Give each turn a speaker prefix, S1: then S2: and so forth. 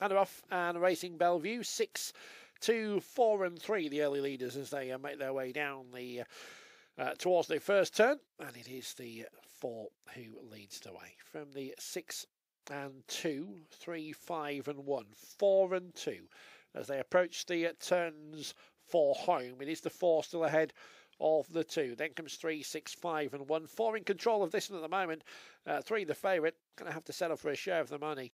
S1: And off and Racing Bellevue six, two, four, and three. The early leaders as they uh, make their way down the. Uh, uh towards the first turn, and it is the four who leads the way from the six and two, three, five, and one, four and two as they approach the uh, turns for home. It is the four still ahead of the two. Then comes three, six, five, and one. Four in control of this one at the moment. Uh, three, the favourite, going to have to settle for a share of the money.